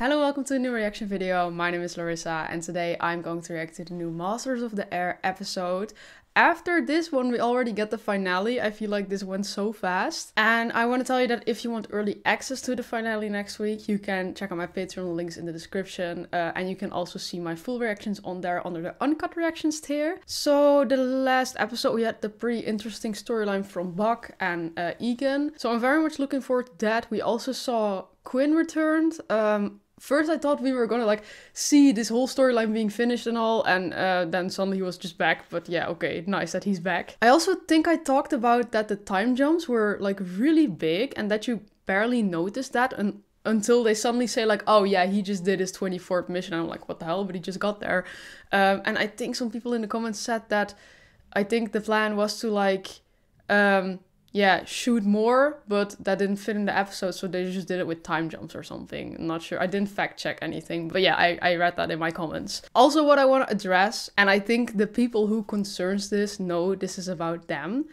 Hello, welcome to a new reaction video. My name is Larissa and today I'm going to react to the new Masters of the Air episode. After this one, we already get the finale. I feel like this went so fast. And I want to tell you that if you want early access to the finale next week, you can check out my Patreon links in the description. Uh, and you can also see my full reactions on there under the uncut reactions tier. So the last episode, we had the pretty interesting storyline from Buck and uh, Egan. So I'm very much looking forward to that. We also saw Quinn returned. Um, first I thought we were gonna like see this whole storyline being finished and all, and uh, then suddenly he was just back. But yeah, okay, nice that he's back. I also think I talked about that the time jumps were like really big and that you barely noticed that and until they suddenly say like oh yeah he just did his 24th mission i'm like what the hell but he just got there um, and i think some people in the comments said that i think the plan was to like um, yeah, shoot more, but that didn't fit in the episode, so they just did it with time jumps or something. I'm not sure. I didn't fact check anything, but yeah, I, I read that in my comments. Also, what I want to address, and I think the people who concerns this know this is about them.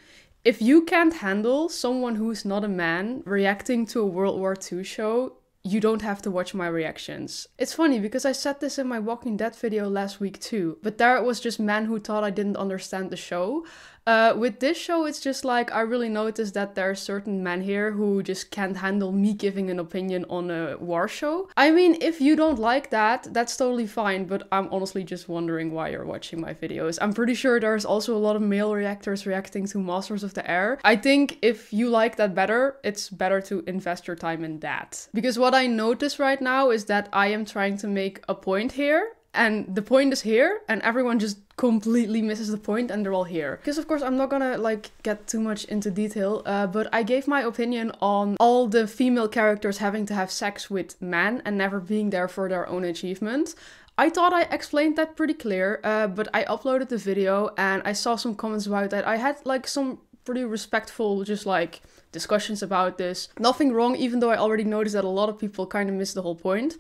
If you can't handle someone who's not a man reacting to a World War II show, you don't have to watch my reactions. It's funny because I said this in my Walking Dead video last week too, but there it was just men who thought I didn't understand the show. Uh, with this show, it's just like I really noticed that there are certain men here who just can't handle me giving an opinion on a war show. I mean, if you don't like that, that's totally fine, but I'm honestly just wondering why you're watching my videos. I'm pretty sure there's also a lot of male reactors reacting to Masters of the Air. I think if you like that better, it's better to invest your time in that. Because what I notice right now is that I am trying to make a point here and the point is here and everyone just completely misses the point and they're all here because of course i'm not gonna like get too much into detail uh, but i gave my opinion on all the female characters having to have sex with men and never being there for their own achievement I thought I explained that pretty clear, uh, but I uploaded the video and I saw some comments about that. I had like some pretty respectful, just like discussions about this. Nothing wrong, even though I already noticed that a lot of people kind of missed the whole point.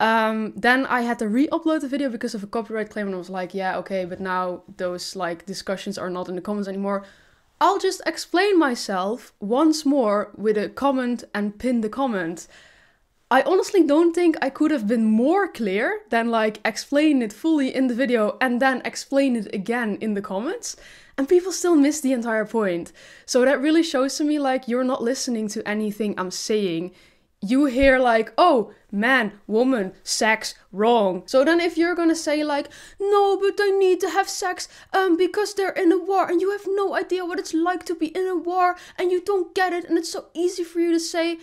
Um, then I had to re-upload the video because of a copyright claim and I was like, yeah, okay, but now those like discussions are not in the comments anymore. I'll just explain myself once more with a comment and pin the comment. I honestly don't think I could have been more clear than like explain it fully in the video and then explain it again in the comments. And people still miss the entire point. So that really shows to me like you're not listening to anything I'm saying you hear like, oh, man, woman, sex, wrong. So then if you're gonna say like, no, but I need to have sex um because they're in a war and you have no idea what it's like to be in a war and you don't get it and it's so easy for you to say,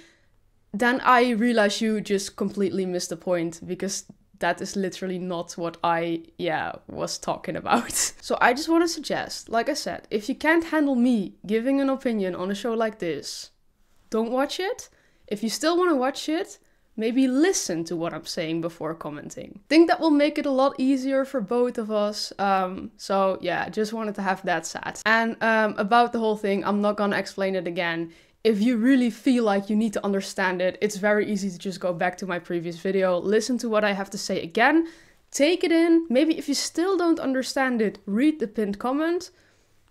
then I realize you just completely missed the point because that is literally not what I, yeah, was talking about. so I just want to suggest, like I said, if you can't handle me giving an opinion on a show like this, don't watch it if you still want to watch it, maybe listen to what I'm saying before commenting. Think that will make it a lot easier for both of us. Um, so yeah, just wanted to have that set. And um, about the whole thing, I'm not gonna explain it again. If you really feel like you need to understand it, it's very easy to just go back to my previous video, listen to what I have to say again, take it in. Maybe if you still don't understand it, read the pinned comment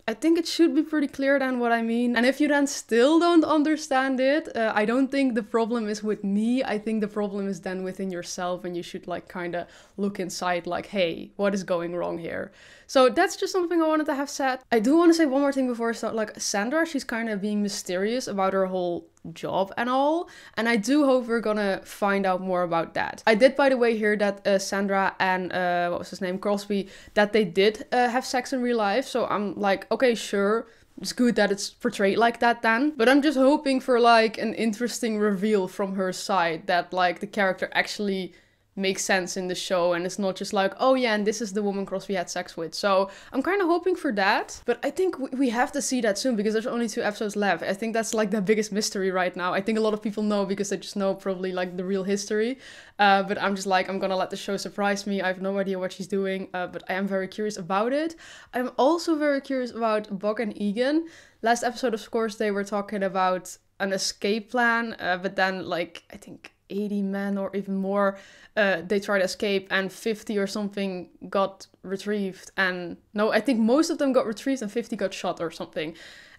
I think it should be pretty clear then what I mean. And if you then still don't understand it, uh, I don't think the problem is with me. I think the problem is then within yourself and you should like kind of look inside like, hey, what is going wrong here? So that's just something I wanted to have said. I do want to say one more thing before I start. Like Sandra, she's kind of being mysterious about her whole job and all. And I do hope we're gonna find out more about that. I did, by the way, hear that uh, Sandra and uh, what was his name, Crosby, that they did uh, have sex in real life. So I'm like, okay, sure. It's good that it's portrayed like that then. But I'm just hoping for like an interesting reveal from her side that like the character actually makes sense in the show and it's not just like oh yeah and this is the woman crosby had sex with. So i'm kind of hoping for that but i think we have to see that soon because there's only two episodes left. I think that's like the biggest mystery right now. I think a lot of people know because they just know probably like the real history uh, but i'm just like i'm gonna let the show surprise me. I have no idea what she's doing uh, but i am very curious about it. I'm also very curious about Buck and egan. Last episode of course they were talking about an escape plan uh, but then like i think 80 men or even more uh, they tried to escape and 50 or something got retrieved and no i think most of them got retrieved and 50 got shot or something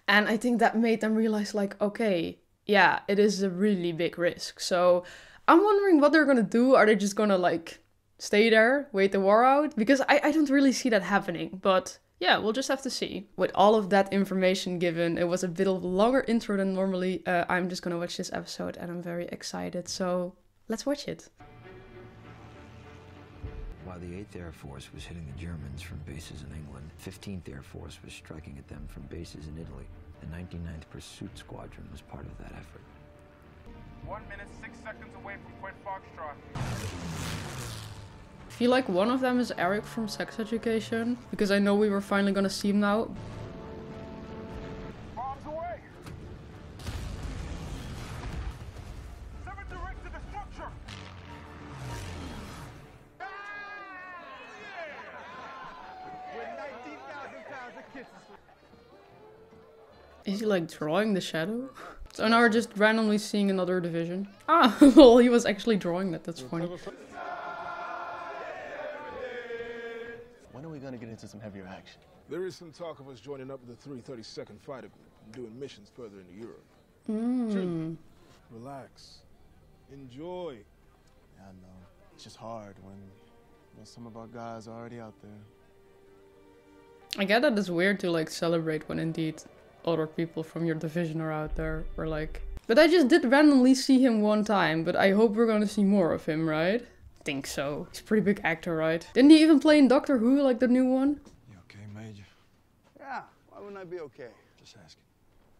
and i think that made them realize like okay yeah it is a really big risk so I'm wondering what they're gonna do. Are they just gonna like stay there, wait the war out? Because I, I don't really see that happening, but yeah, we'll just have to see. With all of that information given, it was a bit of a longer intro than normally. Uh, I'm just gonna watch this episode and I'm very excited, so let's watch it. While the 8th Air Force was hitting the Germans from bases in England, 15th Air Force was striking at them from bases in Italy. The 99th Pursuit Squadron was part of that effort. One minute, six seconds away from Point Foxtrot. I feel like one of them is Eric from Sex Education, because I know we were finally gonna see him now. Bombs away! Seven direct to the structure! Is he like drawing the shadow? So now we're just randomly seeing another division. Ah, well, he was actually drawing that, that's funny. Gonna get into some heavier action? There is some talk of us joining up with the 332nd Fighter Group and doing missions further into Europe. Mm. Relax. Enjoy. Yeah, I know. It's just hard when, when some of our guys are already out there. I get that it's weird to like celebrate when indeed other people from your division are out there or like but I just did randomly see him one time, but I hope we're gonna see more of him, right? Think so. He's a pretty big actor, right? Didn't he even play in Doctor Who, like the new one? You okay, Major? Yeah, why wouldn't I be okay? Just asking.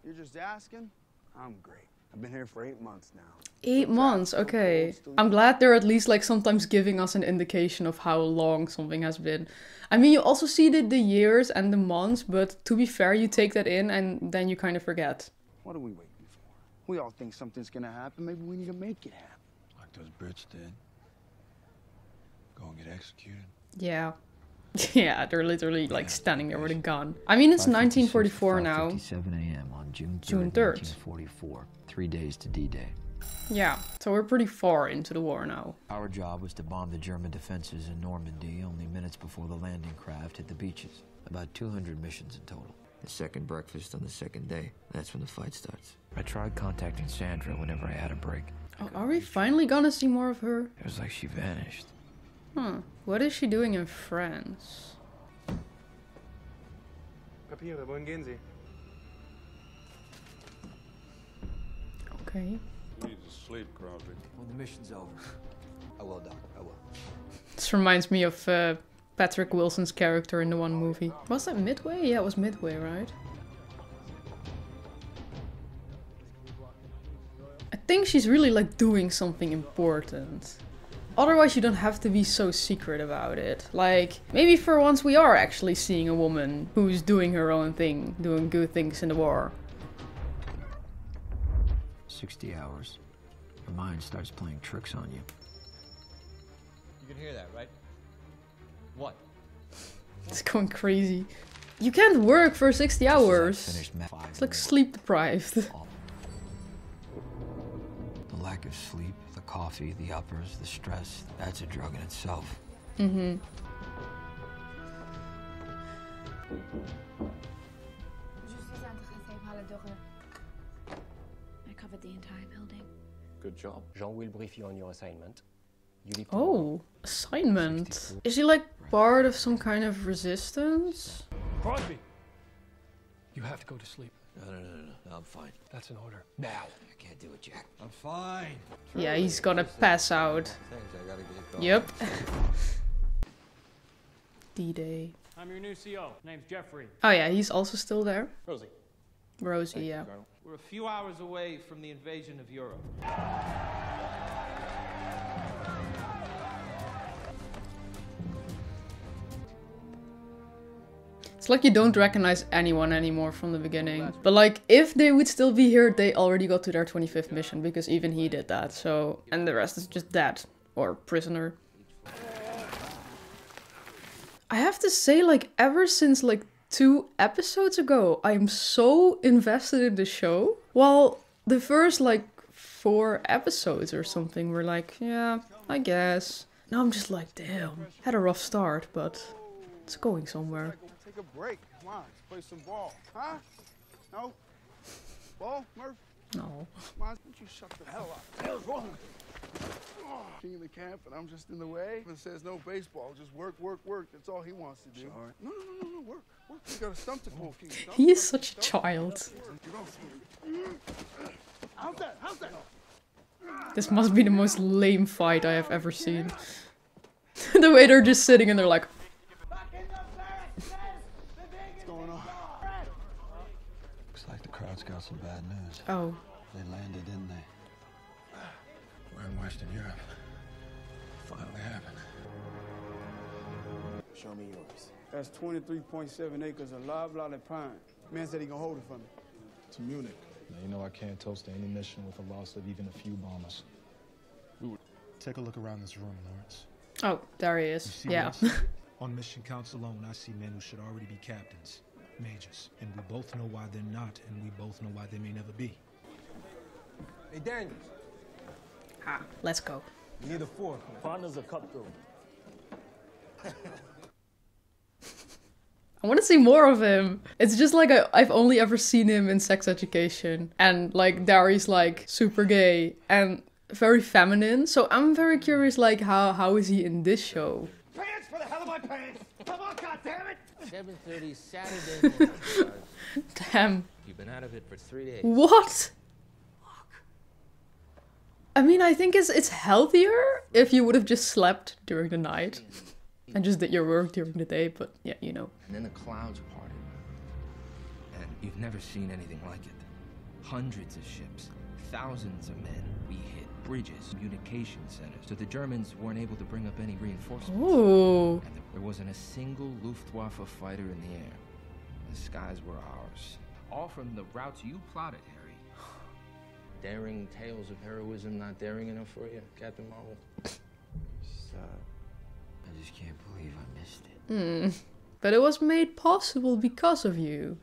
You're just asking? I'm great. I've been here for eight months now. Eight months, okay. I'm glad they're at least like sometimes giving us an indication of how long something has been. I mean, you also see the, the years and the months, but to be fair, you take that in and then you kind of forget. What are we waiting for? We all think something's gonna happen. Maybe we need to make it happen. Like those Brits did. Go and get executed. Yeah. yeah, they're literally like standing there with a gun. I mean, it's 1944 now. 7 a.m. on June 3rd, June 3rd. 1944. Three days to D-Day. Yeah, so we're pretty far into the war now. Our job was to bomb the German defenses in Normandy only minutes before the landing craft hit the beaches. About 200 missions in total. The second breakfast on the second day. That's when the fight starts. I tried contacting Sandra whenever I had a break. Oh, are we finally gonna see more of her? It was like she vanished. Huh. What is she doing in France? Papiere, wohin gehen Sie? Okay. Need to sleep, Crosby. When the mission's over. I will, Doc. I will. This reminds me of uh, Patrick Wilson's character in the one movie. Was that Midway? Yeah, it was Midway, right? I think she's really like doing something important. Otherwise, you don't have to be so secret about it. Like, maybe for once we are actually seeing a woman who's doing her own thing, doing good things in the war. 60 hours. Your mind starts playing tricks on you. You can hear that, right? What? It's going crazy. You can't work for 60 hours. Finished ma- five It's like sleep deprived. The lack of sleep, the coffee, the uppers, the stress, that's a drug in itself. mm-hmm. Je suis intéressée par la dorure. I covered the entire building. Good job. Jean will brief you on your assignment. You leave Oh, tomorrow. assignment. Is he like part of some kind of resistance? Crosby! You have to go to sleep. No, no, no, no, no. I'm fine. That's an order. Now. I can't do it, Jack. I'm fine. Yeah, he's gonna pass out. Thanks, I gotta get going. Yep. D-Day. I'm your new CO. Name's Jeffrey. Oh yeah, he's also still there. Rosie. Rosie, yeah. We're a few hours away from the invasion of Europe. It's like you don't recognize anyone anymore from the beginning. But like, if they would still be here, they already got to their 25th mission because even he did that. So, and the rest is just dead or prisoner. I have to say, like, ever since like two episodes ago, I'm so invested in the show. While the first like four episodes or something were like, yeah, I guess. Now I'm just like, damn, had a rough start, but it's going somewhere. Take a break. Come on, let's play some ball. Huh? No? Ball, Murph? No. Come on, why don't you shut the hell up? What the hell's wrong with? King of the camp, and I'm just in the way. And says no baseball, just work, work, work. That's all he wants to do. No, no, no, no, no, work, work. You got a stump to pull, King. Stump, He is stump, such a child. How's that? How's that? This must be the most lame fight I have ever seen. the way they're just sitting and they're like, What's going on? Looks like the crowd's got some bad news. oh, They landed, didn't they? We're in Western Europe. Finally happened. Show me yours. That's 23.7 acres of loblolly pine. Man said he gonna hold it for me. To Munich. Now, you know I can't toast to any mission with the loss of even a few bombers. Take a look around this room, Lawrence. oh, there he is. see Yeah. what I see? On mission counts alone, I see men who should already be captains, majors, and we both know why they're not, and we both know why they may never be. Hey, Daniels. ah, let's go. You need a four. Partners are cut through. I want to see more of him. It's just like I, I've only ever seen him in Sex Education, and like Darius like super gay and very feminine. So I'm very curious, like how how is he in this show? Pants for the hell of my pants! Come on, goddammit! 7.30 Saturday morning. Damn. You've been out of it for three days. What? I mean, I think it's it's healthier if you would have just slept during the night mm-hmm. and just did your work during the day. But yeah, you know. And then the clouds parted. And you've never seen anything like it. Hundreds of ships, thousands of men. We bridges, communication centers. So the Germans weren't able to bring up any reinforcements. Ooh. And there wasn't a single Luftwaffe fighter in the air. The skies were ours. All from the routes you plotted, Harry. Daring tales of heroism not daring enough for you, Captain Marvel? Sad. I just can't believe I missed it. Hmm. But it was made possible because of you.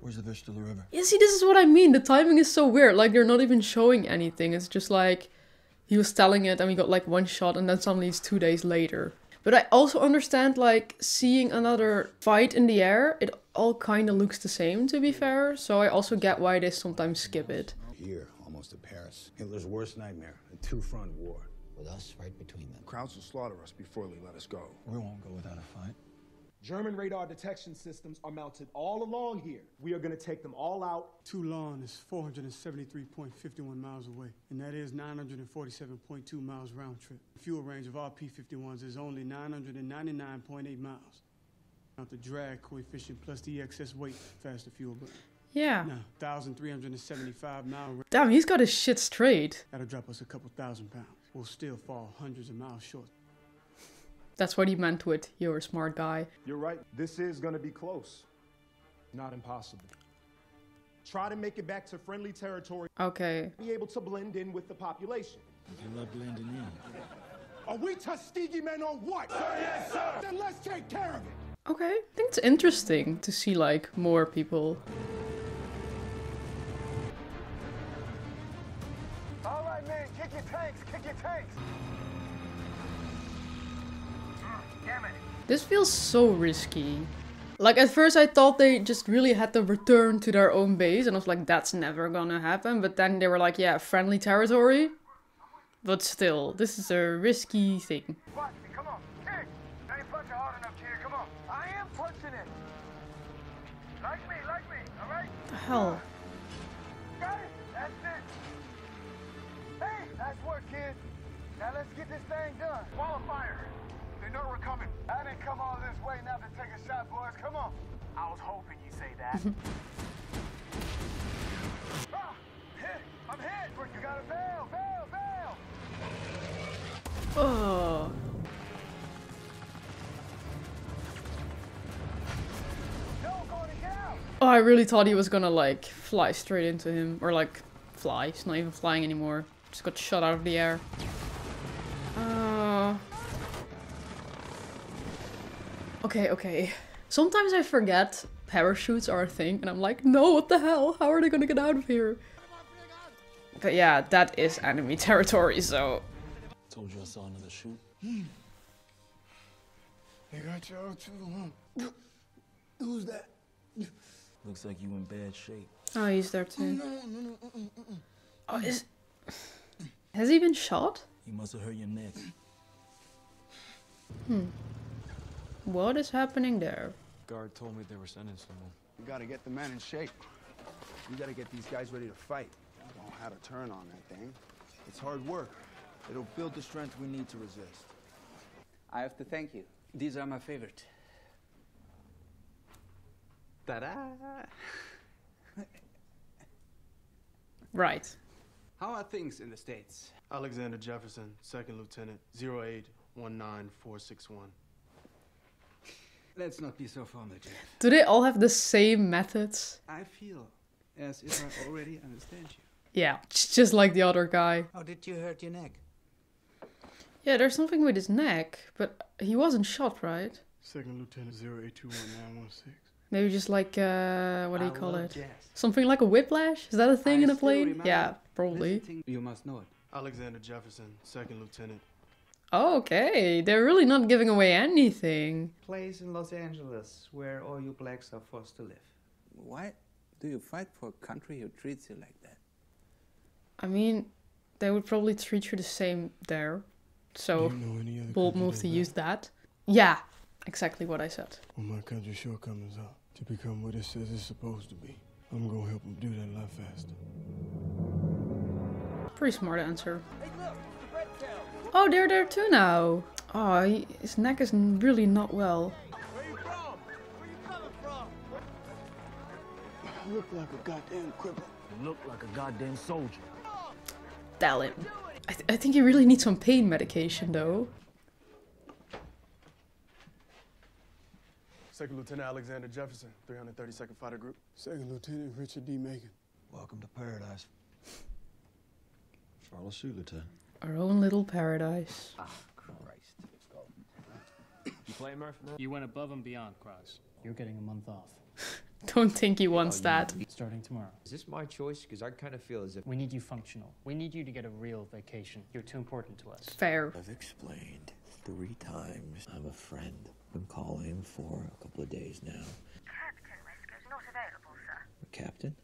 Where's the Vistula River? Yeah, see, this is what I mean. The timing is so weird. Like, they're not even showing anything. It's just like he was telling it and we got like one shot, and then suddenly it's two days later. But I also understand, like, seeing another fight in the air, it all kind of looks the same, to be fair. So I also get why they sometimes skip it. Here, almost at Paris. Hitler's worst nightmare, a two-front war. With us right between them. Crowds will slaughter us before they let us go. We won't go without a fight. German radar detection systems are mounted all along here. We are gonna take them all out. Toulon is 473.51 miles away, and that is 947.2 miles round trip. The fuel range of our P-51s is only 999.8 miles. Not the drag coefficient plus the excess weight, faster fuel burn. Yeah. Now, 1,375 mile range. Damn, he's got his shit straight. That'll drop us a couple thousand pounds. We'll still fall hundreds of miles short. That's what he meant with you're a smart guy. You're right. This is gonna be close. Not impossible. Try to make it back to friendly territory. Okay. Be able to blend in with the population. You love blending in. Are we Tuskegee men or what? Sir, yes, sir. Then let's take care of it. Okay. I think it's interesting to see like more people. All right, man. Kick your tanks. Kick your tanks. Damn it. This feels so risky. Like at first I thought they just really had to return to their own base and I was like that's never gonna happen but then they were like yeah friendly territory but still this is a risky thing. Watch me. Come on. Kick. I ain't punching hard enough, kid. Come on. I am punching it. Like me. Like me. All right. The hell? Got it. That's it. Hey, nice work, kid. Now let's get this thing done. Wall of fire. They know we're coming. I didn't come all this way now to take a shot, boys. Come on. I was hoping you say that. ah, hit. I'm hit. You gotta bail, bail, bail. Oh. No, going to get out. Oh, I really thought he was gonna like fly straight into him or like fly. He's not even flying anymore. Just got shot out of the air. Uh... Okay, okay. Sometimes I forget parachutes are a thing and I'm like, no, what the hell? How are they gonna get out of here? But yeah, that is enemy territory, so... Told you I saw another shoot. They got y'all too, huh? Who's that? Looks like you in bad shape. Oh, he's there too. No, no, no, mm-mm, mm-mm. Oh, is... Has he been shot? He must have hurt your neck. Hmm. What is happening there? Guard told me they were sending someone. We gotta get the men in shape. We gotta get these guys ready to fight. Don't know how to turn on that thing. It's hard work. It'll build the strength we need to resist. I have to thank you. These are my favorite. Ta-da! Right. How are things in the States? Alexander Jefferson, Second Lieutenant, 0819461. Let's not be so formal, Jeff. Do they all have the same methods? I feel as if I already understand you. Yeah, just like the other guy. How did you hurt your neck? Yeah, there's something with his neck, but he wasn't shot, right? Second Lieutenant 0821916. Maybe just like uh, what do you I call it? jazz. Something like a whiplash? Is that a thing I in a still plane? Yeah, probably. You must know it. Alexander Jefferson, Second Lieutenant. Okay, they're really not giving away anything. Place in Los Angeles where all you blacks are forced to live. Why do you fight for a country who treats you like that? I mean, they would probably treat you the same there. So, you know bold move to that? use that. Yeah, exactly what I said. When my country's shortcomings are to become what it says it's supposed to be, I'm gonna help them do that a lot faster. Pretty smart answer. Oh, they're there too now. Oh, he, his neck is really not well. I look like a goddamn cripple. You look like a goddamn soldier. Tell him. I, th- I think he really needs some pain medication though. Second Lieutenant Alexander Jefferson, 332nd Fighter Group. Second Lieutenant Richard D. Macon. Welcome to paradise. Follow suit, Lieutenant. Our own little paradise. Ah, Christ. You play Murph? You went above and beyond, Croz. You're getting a month off. Don't think he wants that. Starting tomorrow. Is this my choice? Because I kind of feel as if We need you functional. We need you to get a real vacation. You're too important to us. Fair. I've explained three times I'm a friend. Been calling for a couple of days now. Captain Westgate's not available, sir. Captain?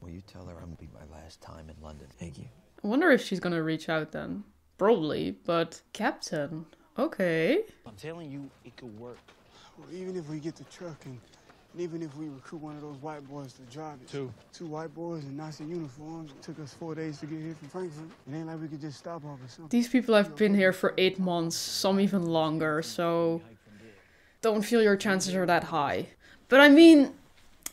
Will you tell her I'm gonna be my last time in London? Thank you. I wonder if she's gonna reach out then. Probably, but Captain. Okay. I'm telling you, it could work. Well, even if we get the truck and, and even if we recruit one of those white boys to drive it. Two. Two white boys in Nazi uniforms. It took us four days to get here from Frankfurt. It ain't like we could just stop off or something. These people have been here for eight months, some even longer, so don't feel your chances are that high. But I mean,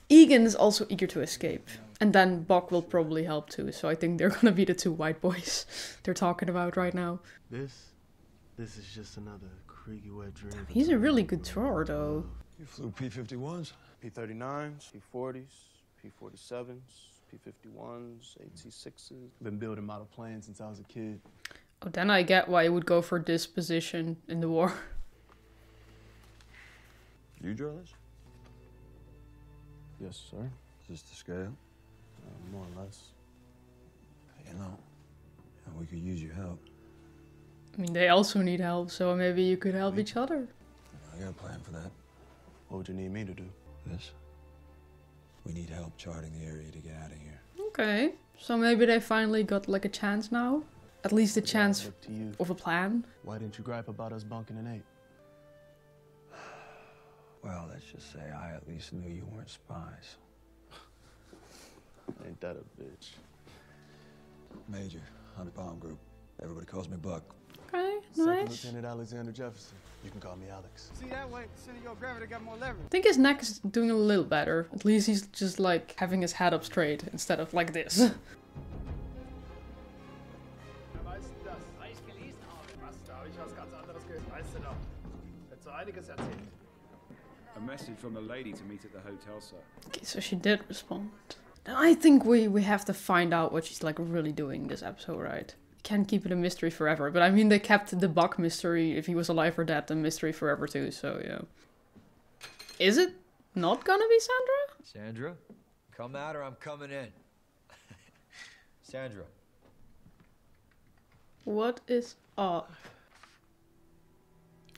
Egan is also eager to escape. And then Buck will probably help too, so I think they're gonna be the two white boys they're talking about right now. This, this is just another Kriegie wet dream. He's a really good drawer though. You flew P-51s? P-39s, P-40s, P-47s, P-51s, AT-6s. Been building model planes since I was a kid. Oh, then I get why he would go for this position in the war. You draw this? Yes, sir. Is this the scale? More or less. You know, we could use your help. I mean, they also need help, so maybe you could help each other. I got a plan for that. What would you need me to do? This. We need help charting the area to get out of here. Okay, so maybe they finally got like a chance now? At least a chance to you. of a plan? Why didn't you gripe about us bunking an eight? Well, let's just say I at least knew you weren't spies. Ain't that a bitch? Major, 100 Bomb Group. Everybody calls me Buck. Okay, Second nice. Lieutenant Alexander Jefferson. You can call me Alex. See that way, the center of your gravity got more leverage. I think his neck is doing a little better. At least he's just like having his head up straight instead of like this. A message from a lady to meet at the hotel, sir. okay, so she did respond. Then I think we, we have to find out what she's like really doing this episode, right? Can't keep it a mystery forever, but I mean they kept the Buck mystery, if he was alive or dead, a mystery forever too, so yeah. Is it not gonna be Sandra? Sandra, come out or I'm coming in. Sandra, What is up?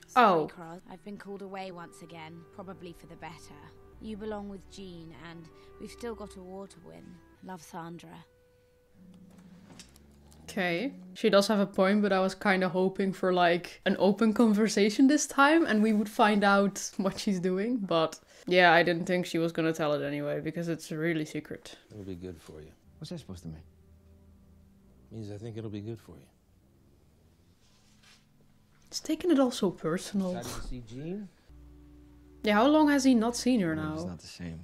Sorry, Oh. Croz. I've been called away once again, probably for the better. You belong with Jean, and we've still got a war to win. Love, Sandra. Okay. She does have a point, but I was kind of hoping for like an open conversation this time and we would find out what she's doing. But yeah, I didn't think she was gonna tell it anyway because it's really secret. It'll be good for you. What's that supposed to mean? Means I think it'll be good for you. It's taking it all so personal. Excited to see Jean? Yeah, how long has he not seen her now? It's now? not the same.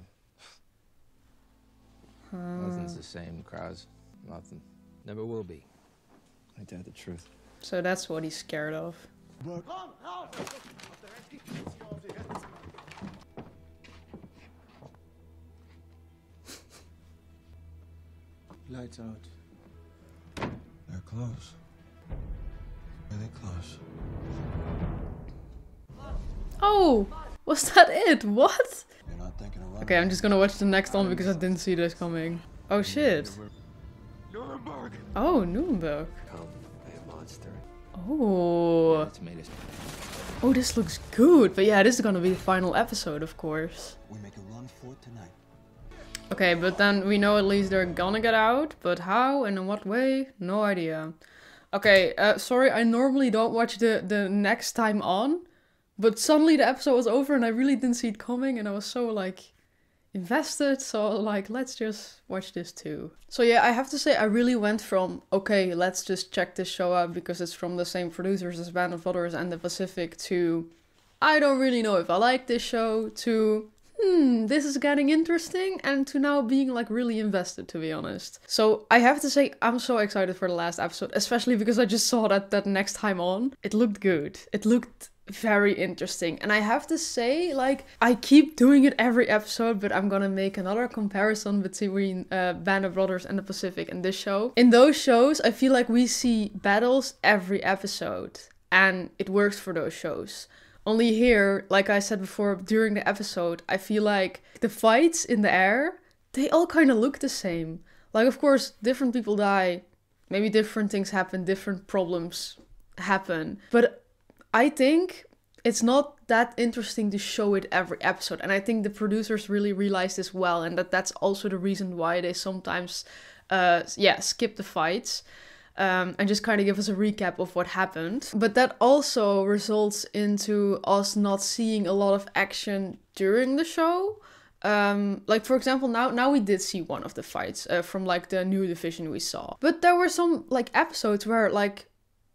Uh, Nothing's the same, Croz. Nothing. Never will be. Ain't that the truth? so that's what he's scared of. Lights out. They're close. Really close. Oh, was that it? What? You're not thinking of. Okay, I'm just gonna watch the next one because I didn't see this coming. Oh shit. Nuremberg. Oh, Nuremberg. Come, a monster. Oh. It's. Oh, this looks good. But yeah, this is gonna be the final episode, of course. We make a run for it tonight. Okay, but then we know at least they're gonna get out. But how and in what way? No idea. Okay, uh, sorry, I normally don't watch the, the next time on. But suddenly the episode was over and I really didn't see it coming. And I was so like invested. So like, let's just watch this too. So yeah, I have to say I really went from, okay, let's just check this show out because it's from the same producers as Band of Brothers and The Pacific to, I don't really know if I like this show to, hmm, this is getting interesting, and to now being like really invested, to be honest. So I have to say, I'm so excited for the last episode, especially because I just saw that that next time on. It looked good. It looked very interesting. And I have to say, like, I keep doing it every episode, but I'm gonna make another comparison between uh, Band of Brothers and the Pacific and this show. In those shows, I feel like we see battles every episode, and it works for those shows. Only here, like I said before during the episode, I feel like the fights in the air, they all kind of look the same. Like, of course, different people die, maybe different things happen, different problems happen. But I think it's not that interesting to show it every episode. And I think the producers really realize this well, and that that's also the reason why they sometimes, uh, yeah, skip the fights um, and just kind of give us a recap of what happened. But that also results into us not seeing a lot of action during the show. Um, like for example, now now we did see one of the fights uh, from like the new division we saw, but there were some like episodes where like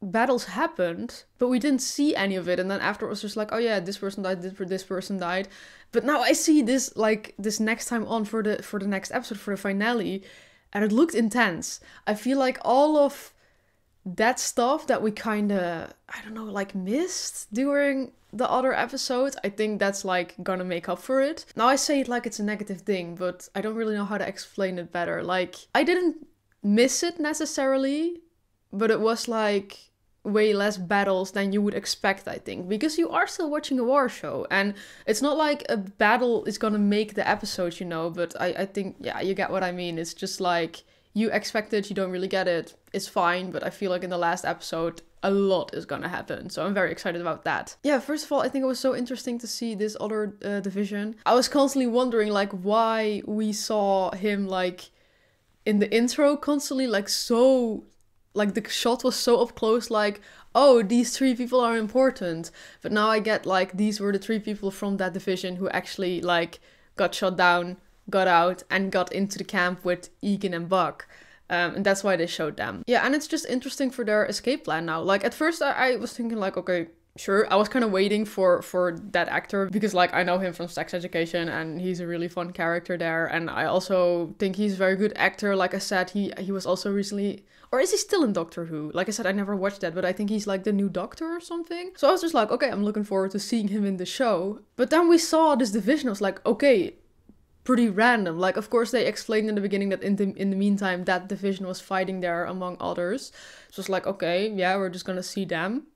battles happened, but we didn't see any of it, and then after it was just like, oh yeah, this person died, this this person died, but now I see this like this next time on for the for the next episode for the finale, and it looked intense. I feel like all of that stuff that we kind of I don't know like missed during the other episodes, I think that's like gonna make up for it. Now I say it like it's a negative thing, but I don't really know how to explain it better. Like I didn't miss it necessarily, but it was like way less battles than you would expect, I think, because you are still watching a war show, and it's not like a battle is gonna make the episode, you know. But I, I think, yeah, you get what I mean. It's just like you expect it, you don't really get it. It's fine, but I feel like in the last episode, a lot is gonna happen. So I'm very excited about that. Yeah, first of all, I think it was so interesting to see this other uh, division. I was constantly wondering, like, why we saw him, like, in the intro constantly, like, so like the shot was so up close like oh these three people are important. But now i get like these were the three people from that division who actually like got shot down got out and got into the camp with egan and buck. Um, and that's why they showed them. Yeah and it's just interesting for their escape plan now. Like at first i, I was thinking like okay sure. I was kind of waiting for for that actor because like i know him from sex education and he's a really fun character there. And i also think he's a very good actor. Like i said he he was also recently or is he still in Doctor Who? Like I said, I never watched that, but I think he's like the new Doctor or something. So I was just like, okay, I'm looking forward to seeing him in the show. But then we saw this division. I was like, okay, pretty random. Like, of course, they explained in the beginning that in the in the meantime that division was fighting there among others. So it's like, okay, yeah, we're just gonna see them.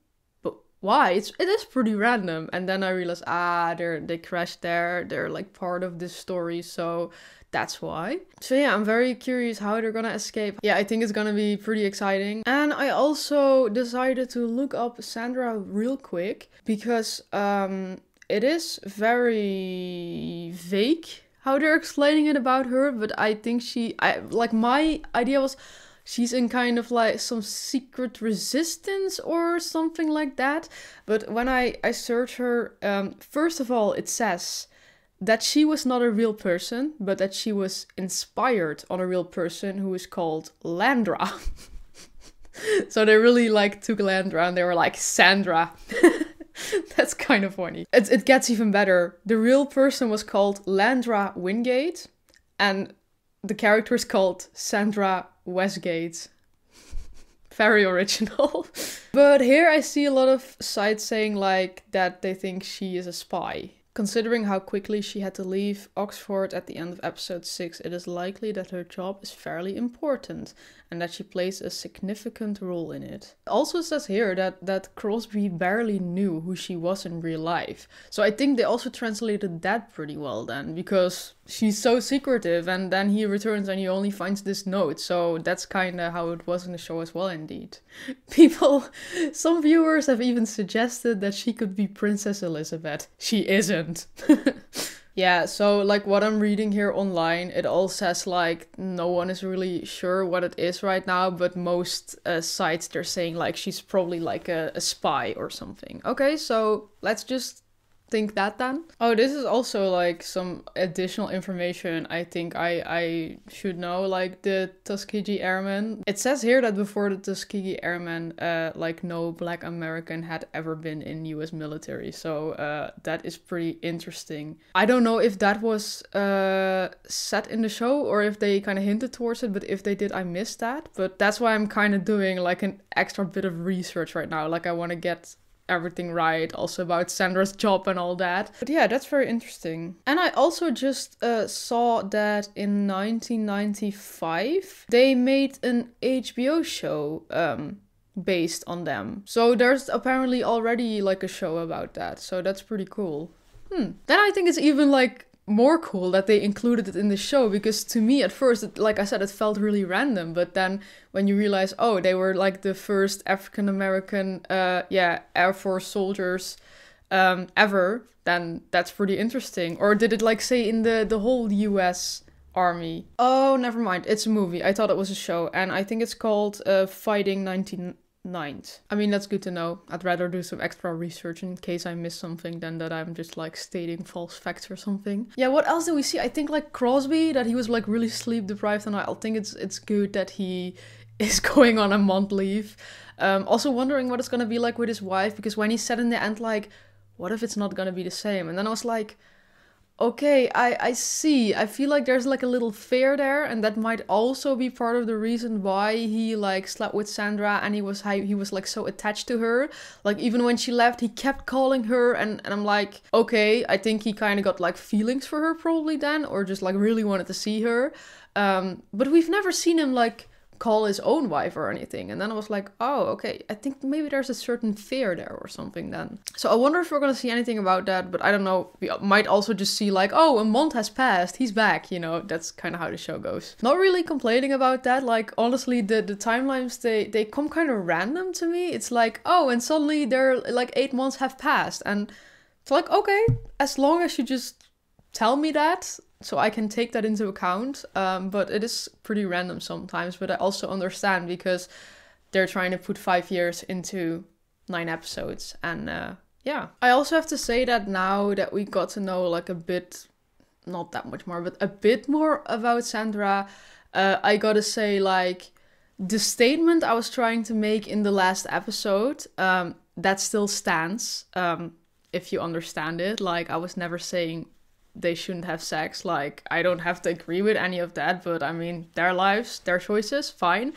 Why? It's it is pretty random. And then I realized, ah, they're they crashed there. They're like part of this story. So that's why. So yeah, I'm very curious how they're gonna escape. Yeah, I think it's gonna be pretty exciting. And I also decided to look up Sandra real quick because um it is very vague how they're explaining it about her, but I think she I like my idea was she's in kind of like some secret resistance or something like that. But when I, I search her, um, first of all, it says that she was not a real person, but that she was inspired on a real person who is called Landra. so they really like took Landra and they were like Sandra. That's kind of funny. It, it gets even better. The real person was called Landra Wingate, and the character is called Sandra Westgate. Very original. but here I see a lot of sites saying like that they think she is a spy. Considering how quickly she had to leave Oxford at the end of episode 6, it is likely that her job is fairly important and that she plays a significant role in it. It also says here that, that Crosby barely knew who she was in real life. So I think they also translated that pretty well then, because she's so secretive and then he returns and he only finds this note. So that's kind of how it was in the show as well, indeed. People, some viewers have even suggested that she could be Princess Elizabeth. She isn't. Yeah, so like what I'm reading here online, it all says like no one is really sure what it is right now, but most uh, sites they're saying like she's probably like a, a spy or something. Okay, so let's just think that then. Oh, this is also like some additional information I think I, I should know, like the Tuskegee Airmen. It says here that before the Tuskegee Airmen, uh, like no black American had ever been in US military. So uh, that is pretty interesting. I don't know if that was uh, set in the show or if they kind of hinted towards it, but if they did, I missed that. But that's why I'm kind of doing like an extra bit of research right now. Like I want to get everything right, also about Sandra's job and all that. But yeah, that's very interesting. And I also just uh, saw that in 1995 they made an HBO show um, based on them. So there's apparently already like a show about that. So that's pretty cool. Hmm. Then I think it's even like more cool that they included it in the show because to me at first it, like i said it felt really random but then when you realize oh they were like the first african american uh yeah air force soldiers um ever then that's pretty interesting. Or did it like say in the the whole us army? Oh never mind. It's a movie. I thought it was a show and i think it's called uh fighting 19 ninth. I mean, that's good to know. I'd rather do some extra research in case I miss something than that I'm just like stating false facts or something. Yeah, what else do we see? I think like Crosby, that he was like really sleep deprived, and I think it's it's good that he is going on a month leave. Um, also wondering what it's gonna be like with his wife because when he said in the end like, what if it's not gonna be the same? And then I was like Okay, I, I see. I feel like there's like a little fear there, and that might also be part of the reason why he like slept with Sandra and he was he was like so attached to her. Like even when she left, he kept calling her, and, and I'm like, okay, I think he kind of got like feelings for her probably then, or just like really wanted to see her. Um, but we've never seen him like call his own wife or anything. And then I was like, oh, okay, I think maybe there's a certain fear there or something then. So I wonder if we're gonna see anything about that, but I don't know. We might also just see like, oh, a month has passed, he's back, you know, that's kind of how the show goes. Not really complaining about that. Like honestly, the, the timelines they, they come kind of random to me. It's like, oh, and suddenly they're like eight months have passed. And it's like, okay, as long as you just tell me that so I can take that into account. Um, but it is pretty random sometimes. But I also understand because they're trying to put five years into nine episodes, and uh, yeah. I also have to say that now that we got to know like a bit, not that much more, but a bit more about Sandra, uh, I gotta say like the statement I was trying to make in the last episode, um, that still stands. Um, if you understand it, like I was never saying they shouldn't have sex. Like, I don't have to agree with any of that, but I mean, their lives, their choices, fine.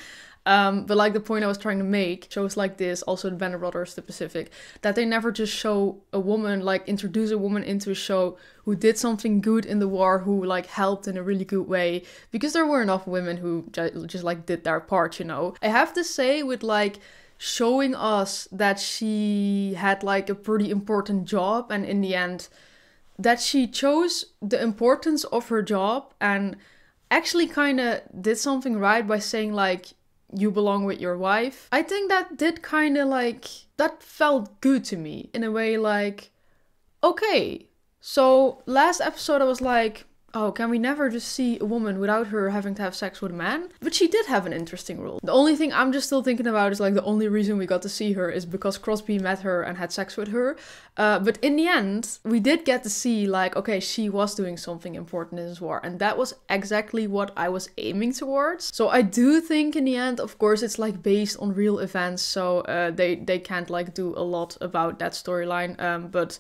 Um, but like the point I was trying to make, shows like this, also the Band Brothers, the Pacific, that they never just show a woman, like introduce a woman into a show who did something good in the war, who like helped in a really good way, because there were enough women who just like did their part, you know. I have to say, with like showing us that she had like a pretty important job, and in the end, that she chose the importance of her job and actually kind of did something right by saying like you belong with your wife. I think that did kind of like that felt good to me in a way like okay. So last episode I was like oh, can we never just see a woman without her having to have sex with a man? But she did have an interesting role. The only thing I'm just still thinking about is like the only reason we got to see her is because Crosby met her and had sex with her. Uh, but in the end, we did get to see like, okay, she was doing something important in this war. And that was exactly what I was aiming towards. So I do think in the end, of course, it's like based on real events. So uh, they, they can't like do a lot about that storyline. Um, but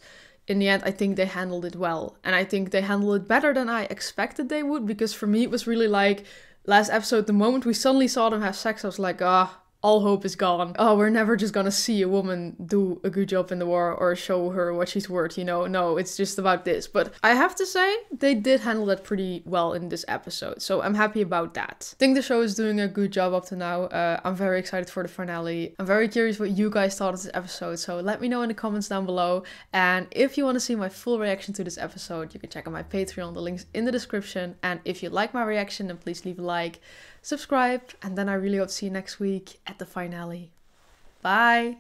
in the end, I think they handled it well. And I think they handled it better than I expected they would, because for me, it was really like last episode, the moment we suddenly saw them have sex, I was like, ah, oh, all hope is gone. Oh, we're never just gonna see a woman do a good job in the war or show her what she's worth, you know? No, it's just about this. But I have to say, they did handle that pretty well in this episode. So I'm happy about that. I think the show is doing a good job up to now. Uh, I'm very excited for the finale. I'm very curious what you guys thought of this episode. So let me know in the comments down below. And if you want to see my full reaction to this episode, you can check out my Patreon. The link's in the description. And if you like my reaction, then please leave a like subscribe, and then I really hope to see you next week at the finale. Bye!